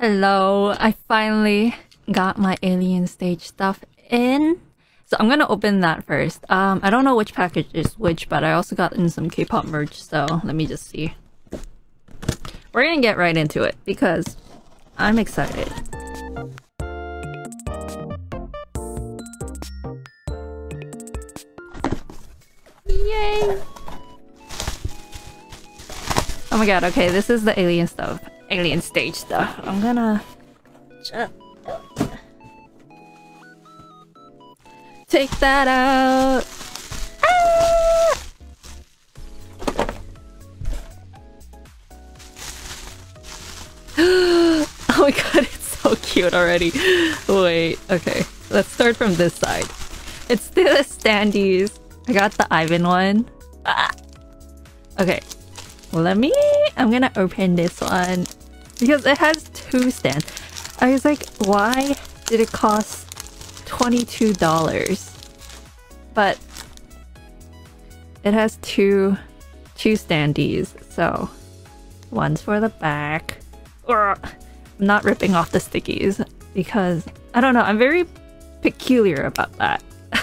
Hello, I finally got my alien stage stuff in. So I'm gonna open that first. Um, I don't know which package is which, but I also got in some K-pop merch, so let me just see. We're gonna get right into it because I'm excited. Yay! Oh my god, okay, this is the alien stuff. Alien stage stuff. I'm gonna... Take that out! Ah! oh my god, it's so cute already. Wait, okay. Let's start from this side. It's the standees. I got the Ivan one. Ah. Okay. Let me... I'm gonna open this one. Because it has two stands. I was like, why did it cost $22? But... It has two... Two standees. So... One's for the back. I'm not ripping off the stickies. Because... I don't know, I'm very peculiar about that.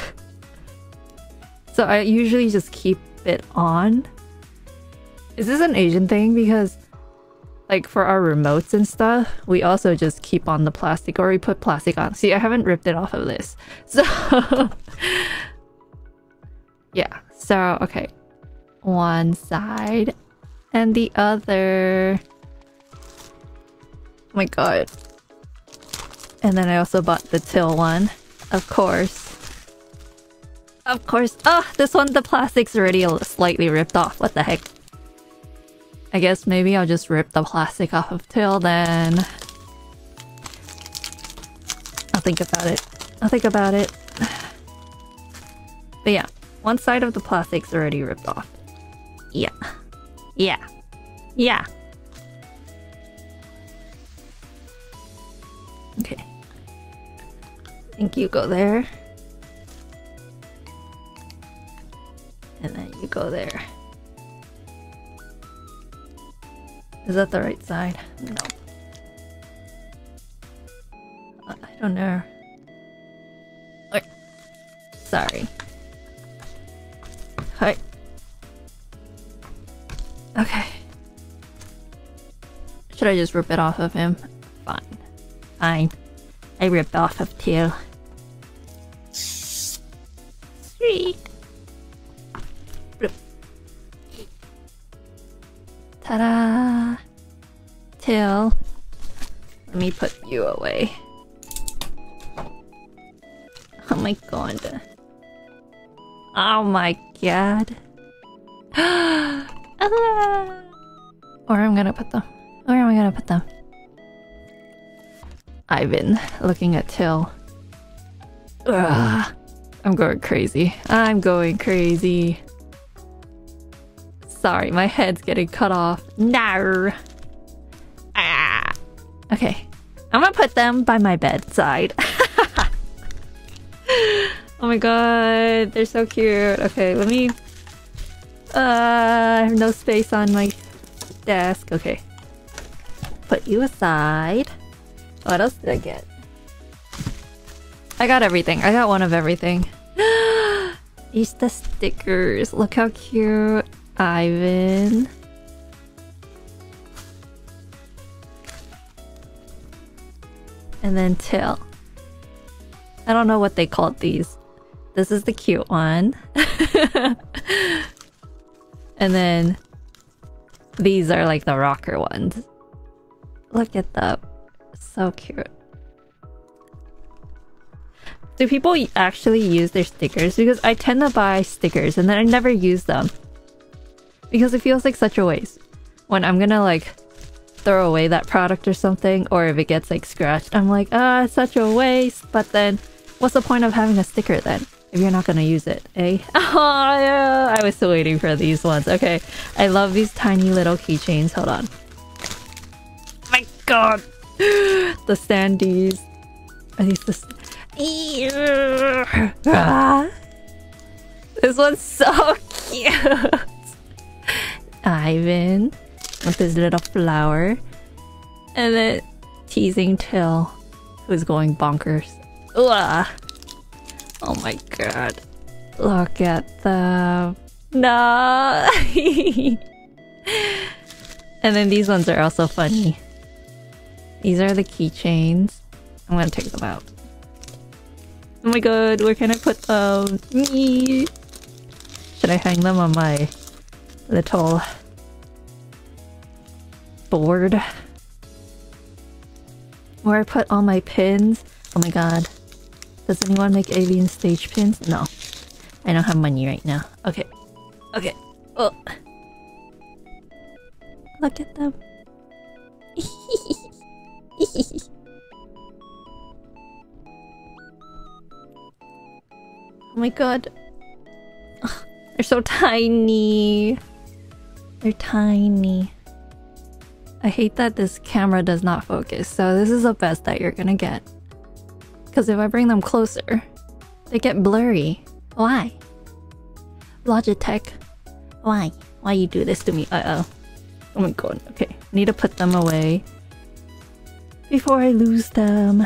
So I usually just keep it on. Is this an Asian thing? Because like for our remotes and stuff, we also just keep on the plastic or we put plastic on. See, I haven't ripped it off of this. So yeah. So okay. One side and the other. Oh my god. And then I also bought the till one, of course. Of course. Oh, this one, the plastic's already slightly ripped off. What the heck? I guess maybe I'll just rip the plastic off of Till then. I'll think about it. I'll think about it. But yeah, one side of the plastic's already ripped off. Yeah. Yeah. Yeah. Okay. I think you go there. And then you go there. Is that the right side? No. I don't know. Oh, sorry. Hi. Okay. Should I just rip it off of him? Fine. Fine. I ripped off of Till. God. ah! Where am I gonna put them? Where am I gonna put them? Ivan looking at Till. Ugh. I'm going crazy. I'm going crazy. Sorry, my head's getting cut off. No. Ah. Okay. I'm gonna put them by my bedside. my god, they're so cute. Okay, let me... Uh, I have no space on my desk. Okay. Put you aside. What else did I get? I got everything. I got one of everything. Easter stickers. Look how cute. Ivan. And then Till. I don't know what they called these. This is the cute one. and then these are like the rocker ones. Look at that. So cute. Do people actually use their stickers? Because I tend to buy stickers and then I never use them. Because it feels like such a waste. When I'm gonna like throw away that product or something, or if it gets like scratched, I'm like, ah, it's such a waste. But then, what's the point of having a sticker then? If you're not gonna use it, eh? Oh, yeah. I was still waiting for these ones. Okay, I love these tiny little keychains. Hold on. My god! the standees. Are these the... This one's so cute! Ivan with his little flower. And then teasing Till, who's going bonkers. Ugh. Oh my god. Look at them. No. and then these ones are also funny. These are the keychains. I'm gonna take them out. Oh my god, where can I put them? Me. Should I hang them on my little board? Where I put all my pins? Oh my god. Does anyone make alien stage pins? No. I don't have money right now. Okay. Okay. Oh. Look at them. oh my god. Ugh, they're so tiny. They're tiny. I hate that this camera does not focus, so this is the best that you're gonna get. Because if I bring them closer, they get blurry. Why? Logitech, why? Why you do this to me? Uh-oh. Oh my god, okay. Need to put them away before I lose them.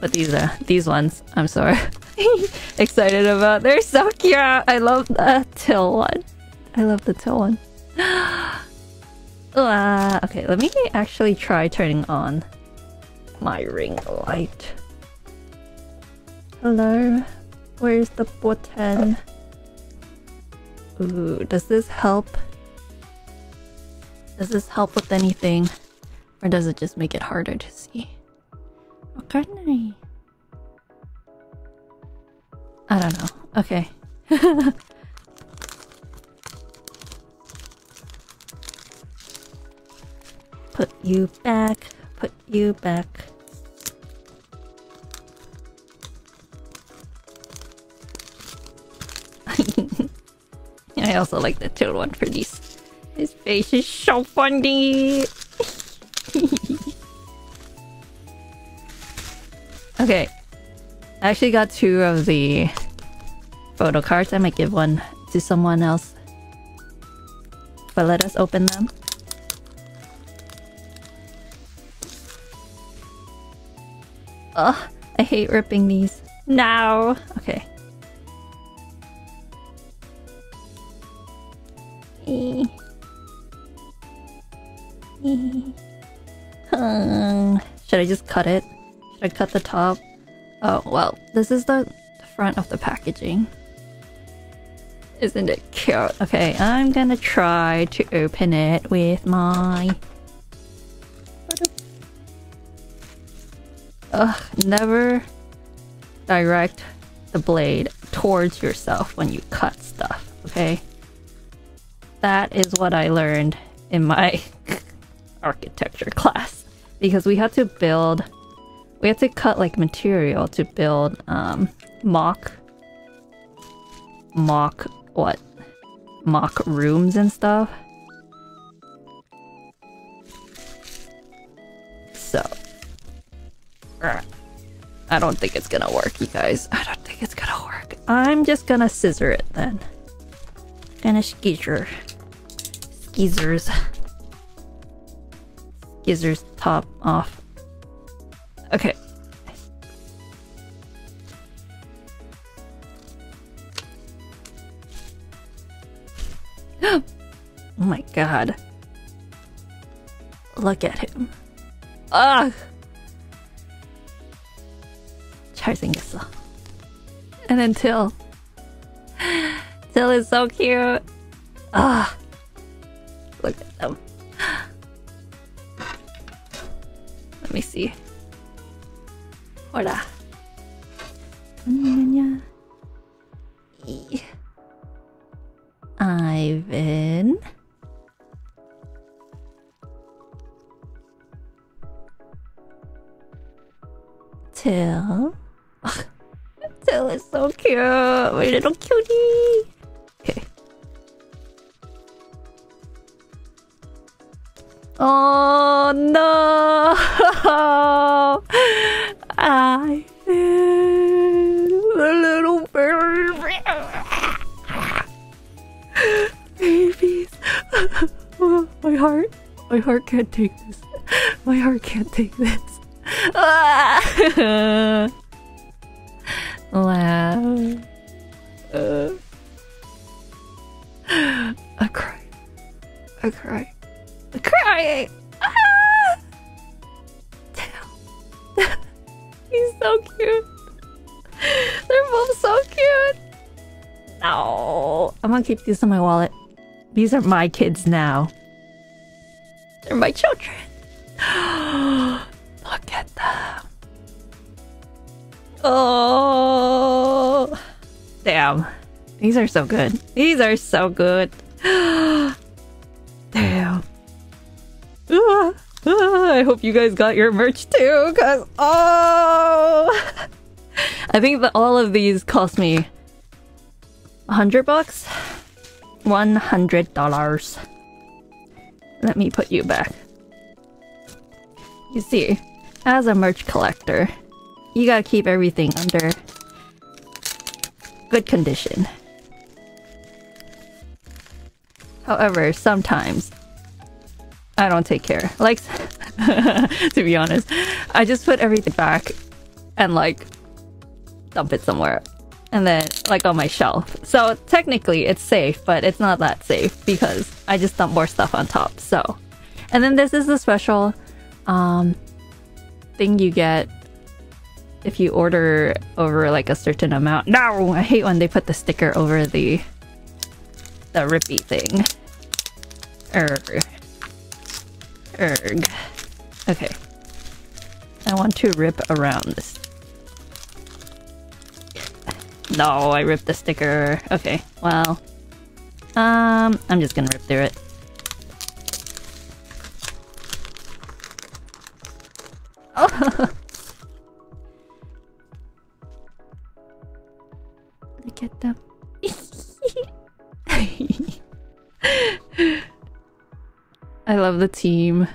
But these are these ones. I'm sorry. Excited about. They're so cute. I love the till one. I love the till one. uh, okay, let me actually try turning on my ring light. Hello, where's the button? Ooh, does this help? Does this help with anything? Or does it just make it harder to see? Okay. I don't know. Okay. put you back. Put you back. I also like the toad one for these. His face is so funny. okay. I actually got two of the photo cards. I might give one to someone else. But let us open them. Ugh, I hate ripping these. Now. Okay. Should I just cut it? Should I cut the top? Oh, well, this is the front of the packaging. Isn't it cute? Okay, I'm gonna try to open it with my... Ugh, never direct the blade towards yourself when you cut stuff, okay? That is what I learned in my architecture class. Because we had to build... We had to cut like material to build um, mock... Mock... what? Mock rooms and stuff. So... I don't think it's gonna work, you guys. I don't think it's gonna work. I'm just gonna scissor it then. Gonna skeezer. Skeezers. Skeezer's top off. Okay. oh my god. Look at him. Ugh! 잘생겼어. And then Till. Till is so cute. Ah. Look at them. Me see. Hola. Ivan. Till. Till is so cute. My little cutie. Okay. Oh no! I the little babies. my heart, my heart can't take this. My heart can't take this. Wow. Uh. I cry. I cry. Gonna keep these in my wallet. These are my kids now. They're my children. Look at them. Oh. Damn. These are so good. These are so good. Damn. Ah, ah, I hope you guys got your merch too, cause oh, I think that all of these cost me a hundred bucks, one hundred dollars. Let me put you back. You see, as a merch collector, you gotta keep everything under good condition. However, sometimes I don't take care. Like, to be honest, I just put everything back and like dump it somewhere. And then like on my shelf. So technically it's safe, but it's not that safe because I just dump more stuff on top. So, and then this is the special um, thing you get if you order over like a certain amount. No, I hate when they put the sticker over the the rippy thing. Erg. Erg. Okay. I want to rip around this. No, I ripped the sticker. Okay, well. Um, I'm just gonna rip through it. Oh! Look at them. I love the team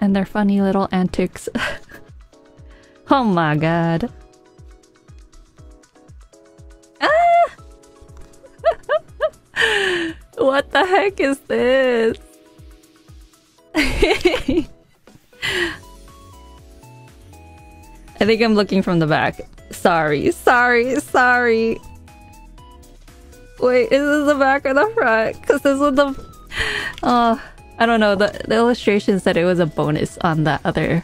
and their funny little antics. oh my god. What the heck is this? I think I'm looking from the back. Sorry, sorry, sorry. Wait, is this the back or the front? Because this was the... Oh, I don't know. The, the illustration said it was a bonus on the other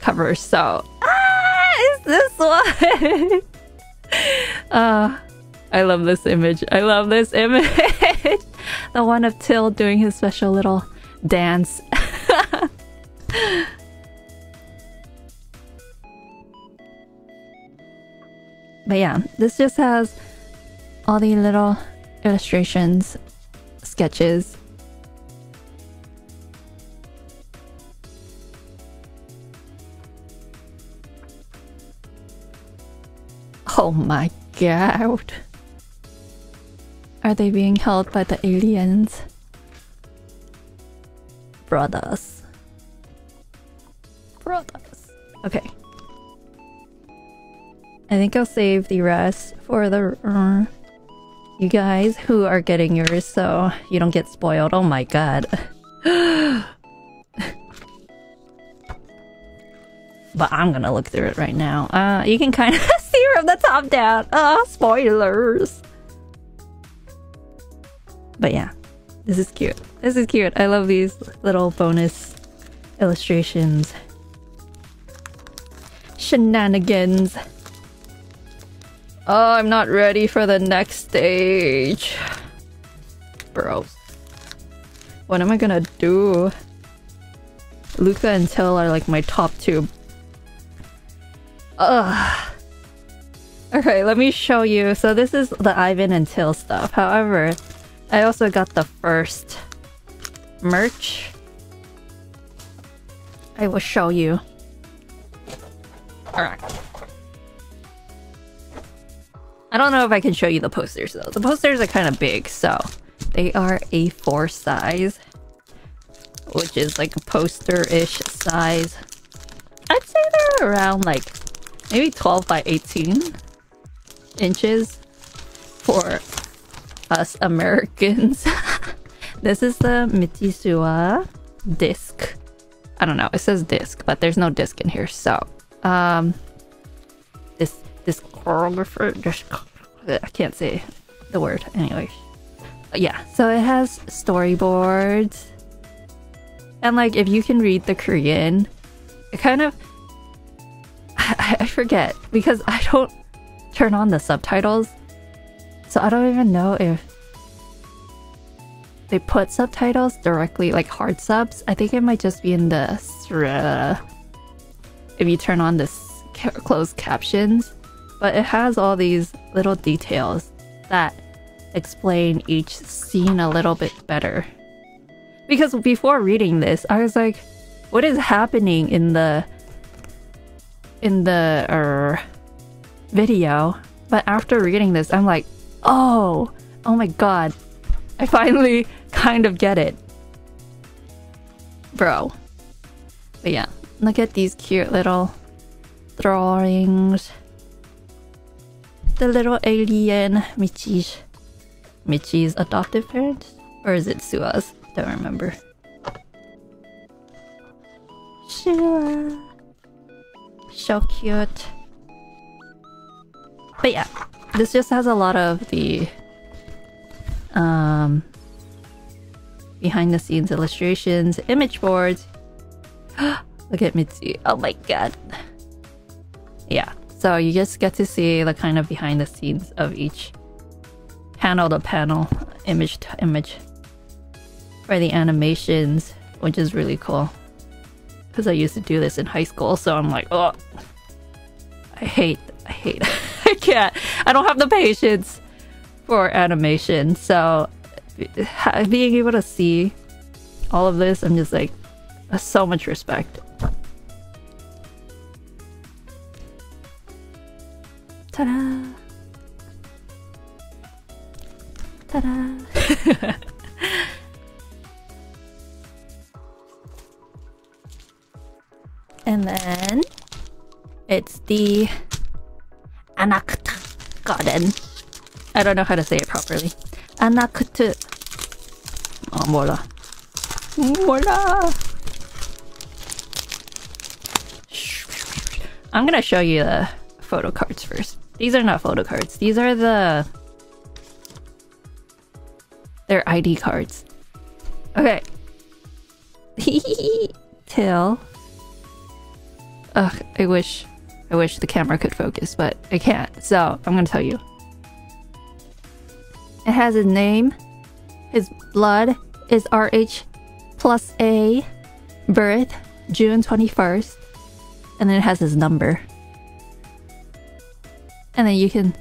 cover, so... Ah, is this one? uh, I love this image. I love this image. the one of Till doing his special little dance. but yeah, this just has all the little illustrations, sketches. Oh my god. Are they being held by the aliens? Brothers. Brothers. Okay. I think I'll save the rest for the uh, you guys who are getting yours so you don't get spoiled. Oh my god. but I'm gonna look through it right now. Uh, you can kind of see from the top down. Uh, spoilers. But yeah, this is cute. This is cute. I love these little bonus illustrations. Shenanigans. Oh, I'm not ready for the next stage. Bros. What am I gonna do? Luka and Till are like my top two. Ugh. Okay, let me show you. So this is the Ivan and Till stuff. However, I also got the first merch. I will show you. Alright. I don't know if I can show you the posters though. The posters are kind of big, so they are A4 size, which is like a poster-ish size. I'd say they're around like maybe 12 by 18 inches for us Americans. this is the Mitisuwa disc I don't know. It says disc, but there's no disc in here. So, um, this this I can't say the word anyway. Yeah, so it has storyboards, and like if you can read the Korean, it kind of I, I forget because I don't turn on the subtitles, so I don't even know if they put subtitles directly, like hard subs. I think it might just be in the if you turn on this closed captions, but it has all these little details that explain each scene a little bit better. Because before reading this, I was like, what is happening in the in the uh, video? But after reading this, I'm like, oh, oh my god, I finally kind of get it. Bro. But yeah, look at these cute little drawings. The little alien Mizi's Mizi's adoptive parents? Or is it Sua's? Don't remember. Sua. So cute. But yeah, this just has a lot of the um, behind the scenes illustrations, image boards. Look at Mizi. Oh my god. Yeah, so you just get to see the kind of behind the scenes of each panel to panel, image to image for the animations, which is really cool. Because I used to do this in high school, so I'm like, oh, I hate, I hate, I can't, I don't have the patience for animation. So being able to see all of this, I'm just like, so much respect. Ta-da! Ta-da! and then it's the Anakt garden. I don't know how to say it properly. Anakutu. Oh, 몰라. I'm gonna show you the photo cards first. These are not photo cards. These are the... They're ID cards. Okay. Till. Ugh, I wish I wish the camera could focus, but I can't. So, I'm gonna tell you. It has his name. His blood is RH plus A. Birth, June 21st. And then it has his number. And then you can...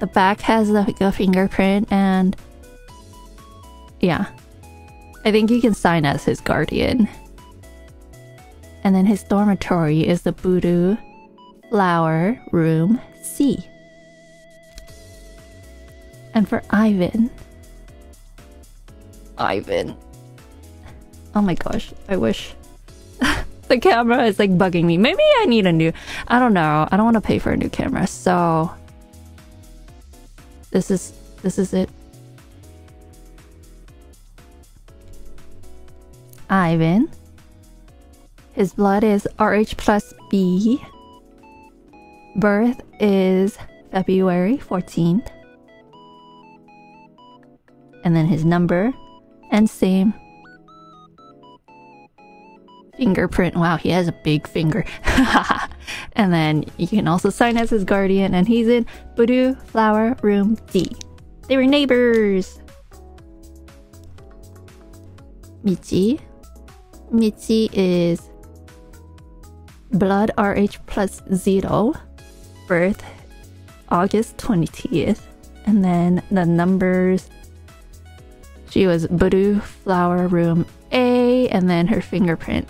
The back has a fingerprint and... Yeah. I think you can sign as his guardian. And then his dormitory is the Budu Flower Room C. And for Ivan. Ivan. Oh my gosh, I wish. the camera is like bugging me. Maybe I need a new. I don't know. I don't want to pay for a new camera, so. This is. This is it. Ivan. His blood is RH plus B. Birth is February 14th and then his number, and same fingerprint. Wow, he has a big finger. and then you can also sign as his guardian, and he's in Budu Flower Room D. They were neighbors. Mizi. Mizi is blood RH plus zero, birth August 20th, and then the numbers she was Budu Flower Room A, and then her fingerprint.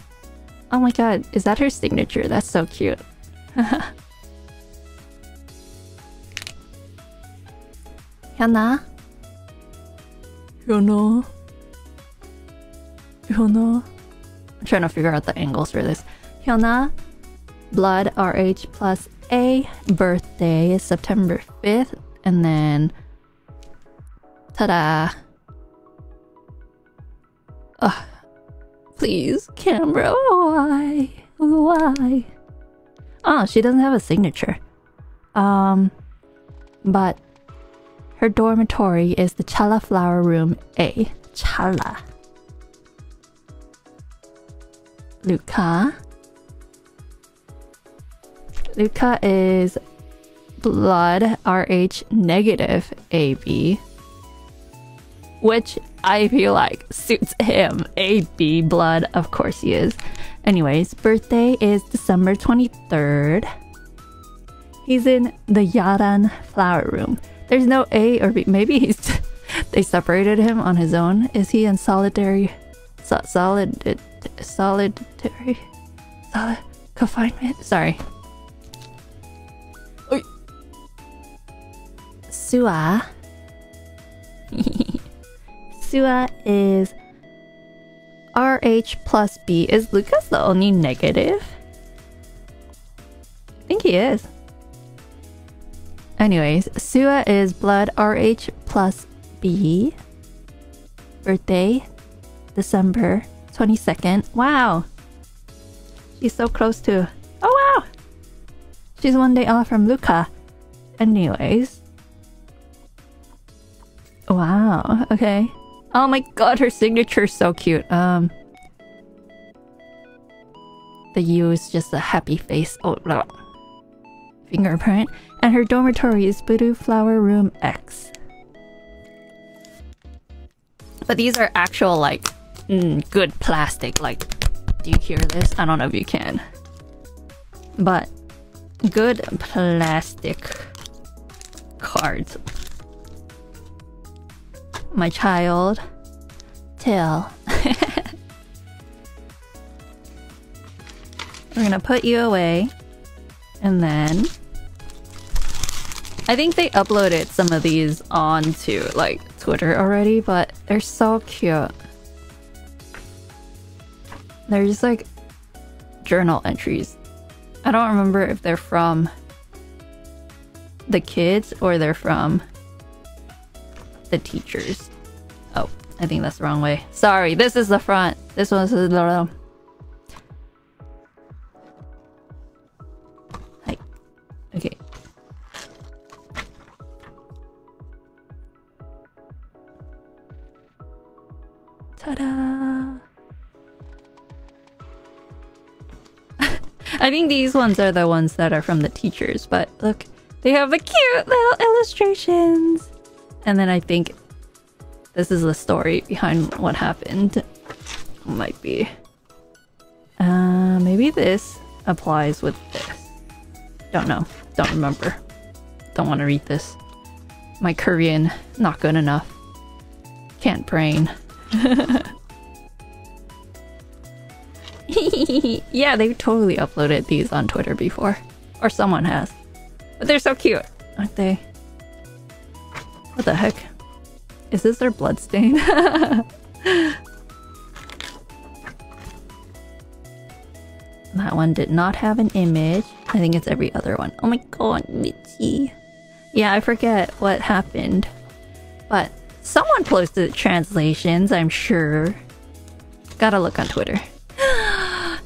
Oh my god, is that her signature? That's so cute. Hyuna? Hyuna? Hyuna? I'm trying to figure out the angles for this. Hyuna, blood RH plus A, birthday is September 5th, and then ta-da! Ugh. Please, camera, why? Why? Oh, she doesn't have a signature. Um, but her dormitory is the Chala Flower Room A. Chala. Luka. Luka is blood RH negative AB, which I feel like suits him. AB blood, of course he is. Anyways, birthday is December 23rd. He's in the Yaran flower room. There's no A or B. Maybe he's they separated him on his own. Is he in solitary so, solid solitary solid confinement? Sorry. Sua. Sua is RH plus B. Is Lucas the only negative? I think he is. Anyways, Sua is blood RH plus B. Birthday, December 22nd. Wow. She's so close to. Oh, wow. She's one day off from Luka. Anyways. Wow. Okay. Oh my god, her signature is so cute. Um. The U is just a happy face. Oh, blah. fingerprint. And her dormitory is Budu Flower Room X. But these are actual, like, mm, good plastic. Like, do you hear this? I don't know if you can. But, good plastic cards my child. Till. We're gonna put you away. And then... I think they uploaded some of these onto, like, Twitter already, but they're so cute. They're just, like, journal entries. I don't remember if they're from the kids or they're from the teachers. Oh, I think that's the wrong way. Sorry, this is the front. This one's the... Hi. Okay. Ta-da! I think these ones are the ones that are from the teachers, but look, they have the cute little illustrations. And then I think this is the story behind what happened. Might be. Uh, maybe this applies with this. Don't know. Don't remember. Don't want to read this. My Korean, not good enough. Can't brain. yeah, they've totally uploaded these on Twitter before. Or someone has. But they're so cute, aren't they? What the heck? Is this their bloodstain? that one did not have an image. I think it's every other one. Oh my god, Mizi. Yeah, I forget what happened. But someone posted translations, I'm sure. Gotta look on Twitter.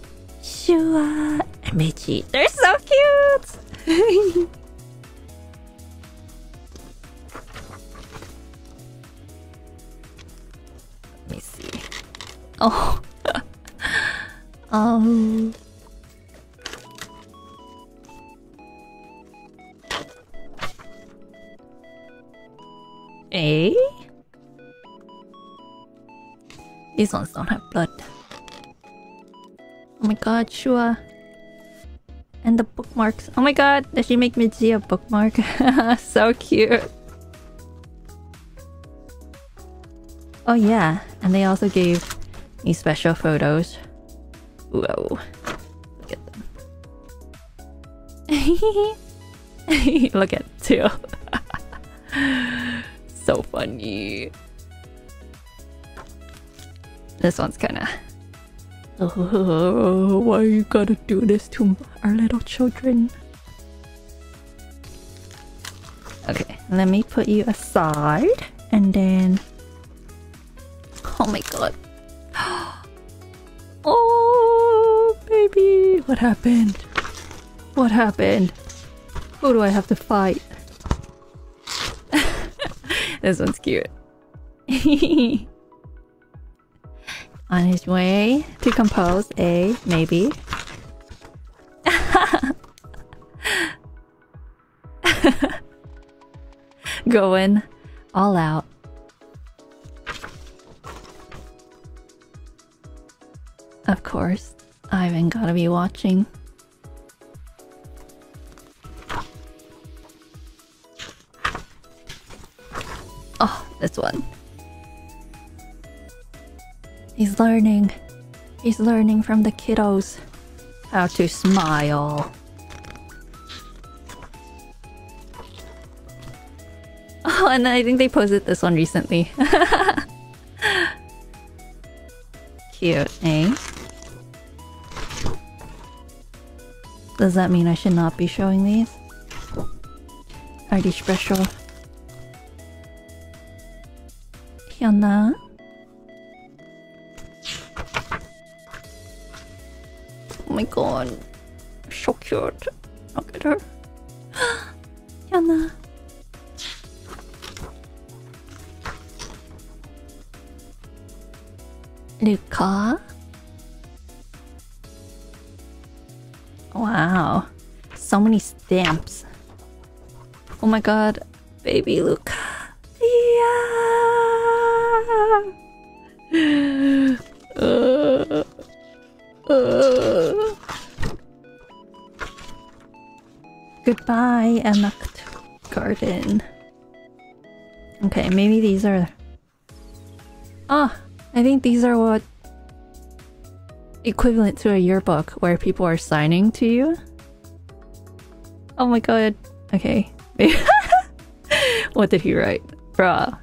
Sua and Mizi. They're so cute! Oh. um. Eh? These ones don't have blood. Oh my god, sure. And the bookmarks. Oh my god, does she make Mizi a bookmark? so cute. Oh yeah, and they also gave these special photos. Whoa. Look at them. Look at two. so funny. This one's kinda... Oh, why you gotta do this to our little children? Okay, let me put you aside and then... Oh my god. What happened? What happened? Who do I have to fight? this one's cute. On his way to compose a maybe. Going all out. Of course, Ivan gotta be watching. Oh, this one. He's learning. He's learning from the kiddos how to smile. Oh, and I think they posted this one recently. Cute, eh? Does that mean I should not be showing these? Are these special? Hyuna? Oh my god. So cute. Stamps. Oh my god. Baby Luka. Yeah. Goodbye, Anacht Garden. Okay, maybe these are... Ah, I think these are what... Equivalent to a yearbook where people are signing to you. Oh my god. Okay. what did he write? Bruh.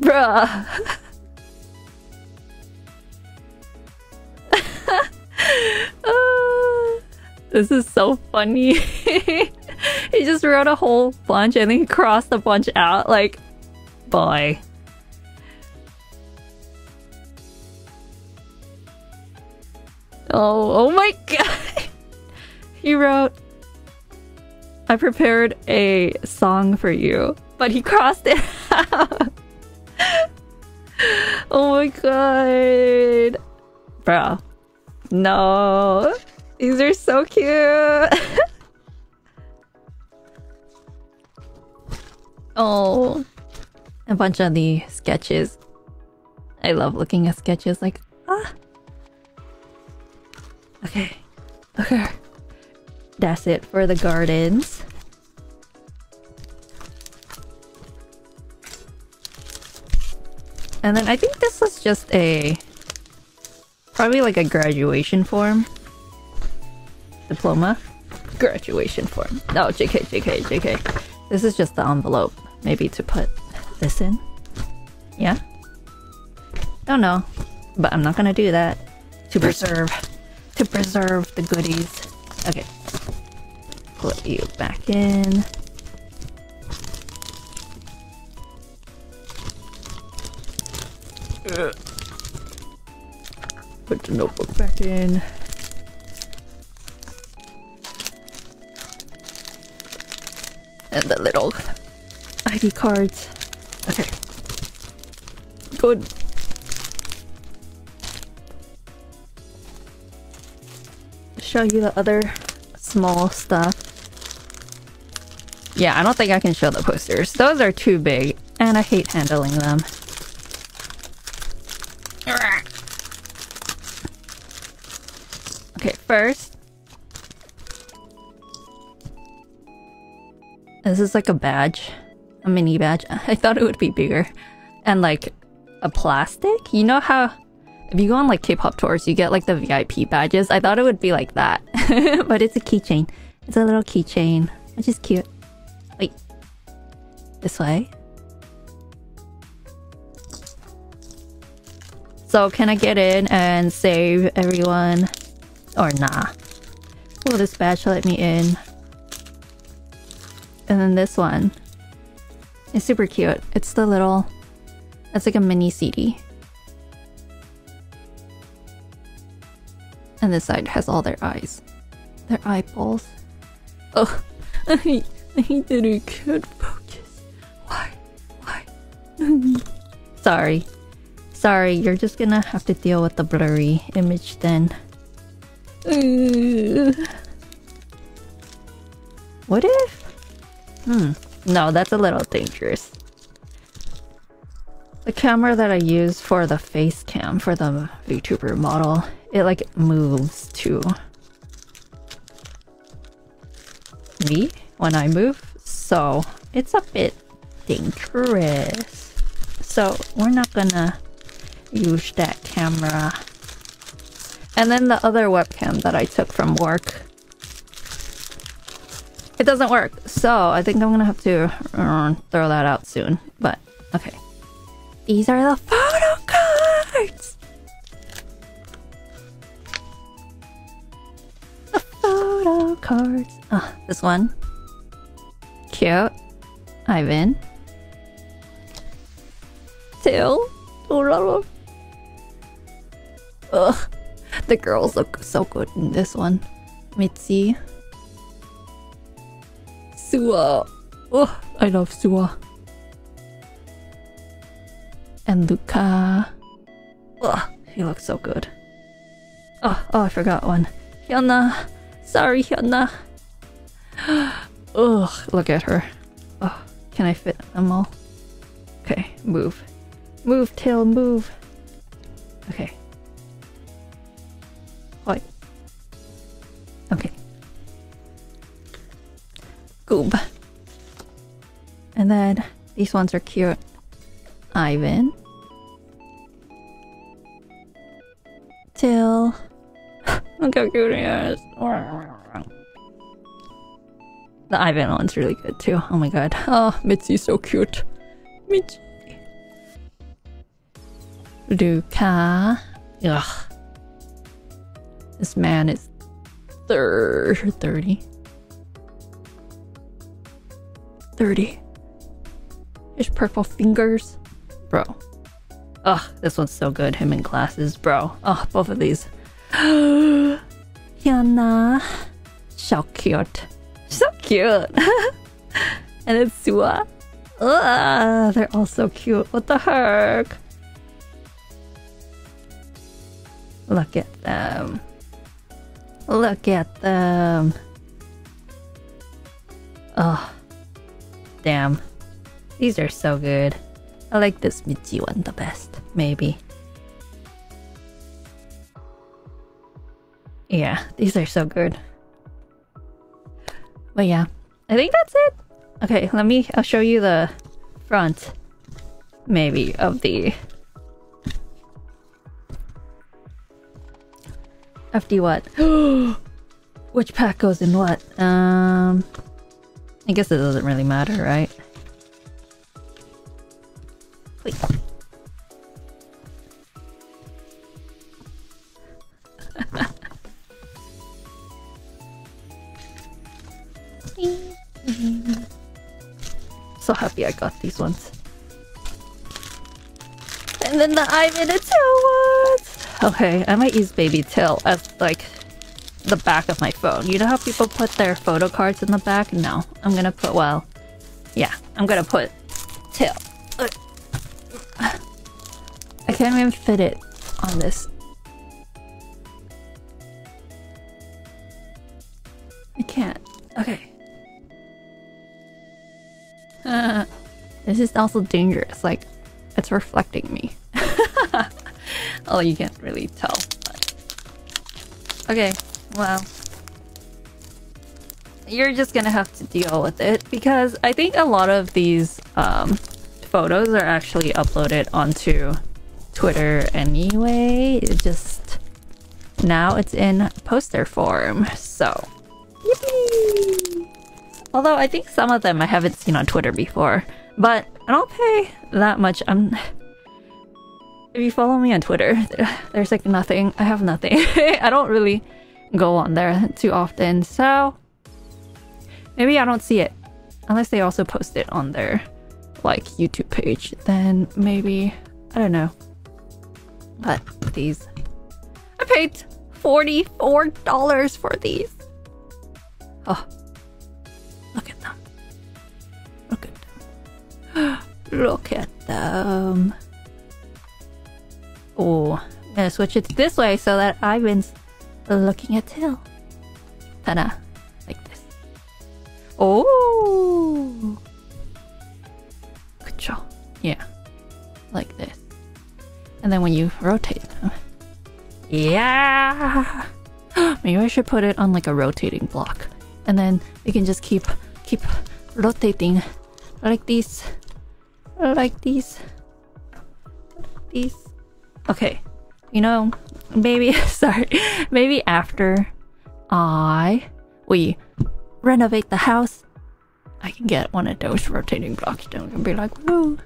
Bruh. Uh, this is so funny. he just wrote a whole bunch and then he crossed a bunch out. Like, boy. Oh, oh my god. he wrote, I prepared a song for you, but he crossed it out. oh my god. Bro. No. These are so cute. oh. A bunch of the sketches. I love looking at sketches like, ah. Okay. Okay. That's it for the gardens. And then I think this was just a... Probably like a graduation form. Diploma. Graduation form. No, JK, JK, JK. This is just the envelope. Maybe to put this in. Yeah? Don't know. But I'm not gonna do that. To preserve. To preserve the goodies. Okay. Put you back in. And the little ID cards. Okay. Good. Show you the other small stuff. Yeah, I don't think I can show the posters. Those are too big, and I hate handling them. Okay, first. This is like a badge. A mini badge. I thought it would be bigger. And like a plastic? You know how if you go on like K-pop tours, you get like the VIP badges. I thought it would be like that. but it's a keychain. It's a little keychain, which is cute. Wait. This way. So can I get in and save everyone? Or nah? Will this badge let me in? And then this one. It's super cute. It's the little... It's like a mini CD. And this side has all their eyes. Their eyeballs. Oh, I, I can't focus. Why? Why? Sorry. Sorry, you're just gonna have to deal with the blurry image then. What if? Hmm. No, that's a little dangerous. The camera that I use for the face cam for the VTuber model, it like moves too. Me when I move, so it's a bit dangerous. So we're not gonna use that camera. And then the other webcam that I took from work. It doesn't work, so I think I'm gonna have to uh, throw that out soon. But, okay. These are the photo cards! The photo cards. Ah, this one. Cute. Ivan. Till. Ugh. The girls look so good in this one. Mizi. Sua. Oh, I love Sua. And Luka. Oh, he looks so good. Oh, oh, I forgot one. Hyuna. Sorry, Hyuna. Ugh, look at her. Oh, can I fit them all? Okay, move. Move, tail, move. Okay. Goob. And then these ones are cute. Ivan. Till. Look how cute he is. The Ivan one's really good too. Oh my god. Oh, Mizi's so cute. Mizi. Luka. Ugh. This man is thir 30. 30. His purple fingers. Bro. Ugh, this one's so good. Him in glasses, bro. Oh, both of these. Hyuna. So cute. So cute. and it's Sua. Ugh, they're all so cute. What the heck? Look at them. Look at them. Oh, damn. These are so good. I like this Mizi one the best, maybe. Yeah, these are so good. But yeah, I think that's it. Okay, let me, I'll show you the front, maybe, of the FD what? Which pack goes in what? Um, I guess it doesn't really matter, right? Wait. so happy I got these ones. And then the Ivan and ones! Okay, I might use Baby tail as like the back of my phone. You know how people put their photo cards in the back? No, I'm gonna put, well, yeah, I'm gonna put Till. I can't even fit it on this. I can't. Okay. This is also dangerous. Like, it's reflecting me. Oh, you can't really tell. But... Okay, well. You're just gonna have to deal with it because I think a lot of these um, photos are actually uploaded onto Twitter anyway. It just now it's in poster form, so yippee! Although I think some of them I haven't seen on Twitter before, but I don't pay that much. I'm if you follow me on Twitter, there's like nothing. I have nothing. I don't really go on there too often, so maybe I don't see it. Unless they also post it on their like YouTube page, then maybe I don't know. But these I paid $44 for these. Oh, look at them. Look at them. Look at them. Oh, I'm gonna switch it this way so that Ivan's looking at Till. Kinda like this. Oh! Good job. Yeah. Like this. And then when you rotate them. Yeah! Maybe I should put it on like a rotating block. And then we can just keep keep rotating like these. Like these. These. Okay. You know, maybe sorry. Maybe after I we renovate the house, I can get one of those rotating blocks down and be like, woo,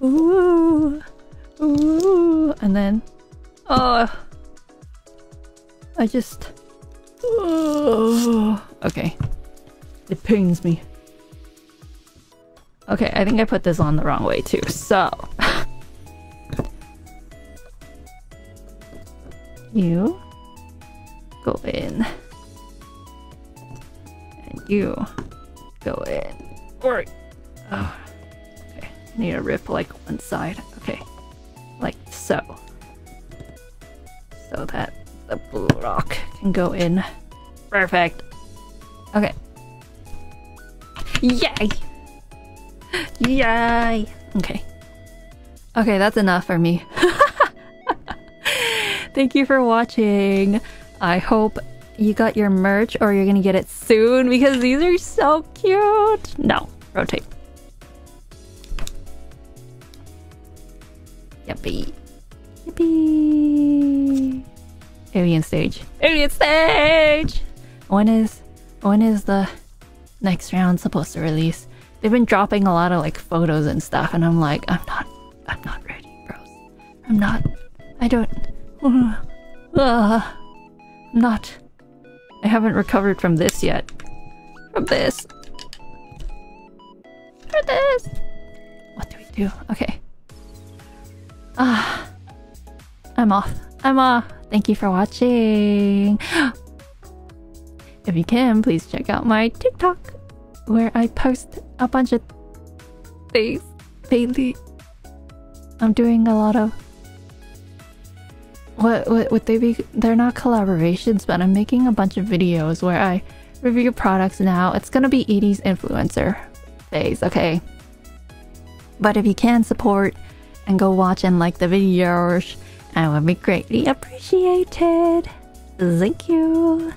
woo, woo, and then, oh, I just, oh, okay, it pains me. Okay, I think I put this on the wrong way too, so. You go in And you go in. Alright. Oh. Ah, okay. Need to rip like one side. Okay. Like so. So that the blue rock can go in. Perfect. Okay. Yay! Yay! Okay. Okay, that's enough for me. Thank you for watching. I hope you got your merch or you're gonna get it soon because these are so cute. No, rotate. Yippee. Yippee. Alien stage. Alien stage! When is when is the next round supposed to release? They've been dropping a lot of like photos and stuff and I'm like, I'm not I'm not ready, bros. I'm not I don't uh, uh, not I haven't recovered from this yet. From this. For this. What do we do? Okay. Ah. I'm off. I'm off. Thank you for watching. if you can, please check out my TikTok where I post a bunch of things daily. I'm doing a lot of what, what would they be? They're not collaborations, but I'm making a bunch of videos where I review products now. It's gonna be Iri's influencer phase, okay? But if you can support and go watch and like the videos, I would be greatly appreciated. Thank you.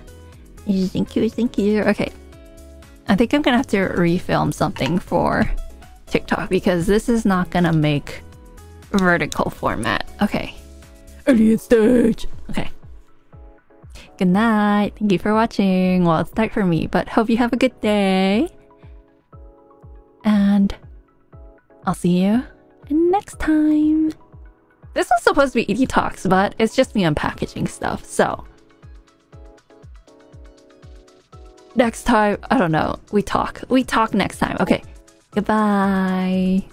Thank you, thank you. Okay. I think I'm gonna have to refilm something for TikTok because this is not gonna make vertical format. Okay. Alien stage. Okay. Good night. Thank you for watching. Well, it's dark for me, but hope you have a good day. And I'll see you next time. This was supposed to be Iri Talks, but it's just me unpackaging stuff, so. Next time, I don't know. We talk. We talk next time. Okay. Goodbye.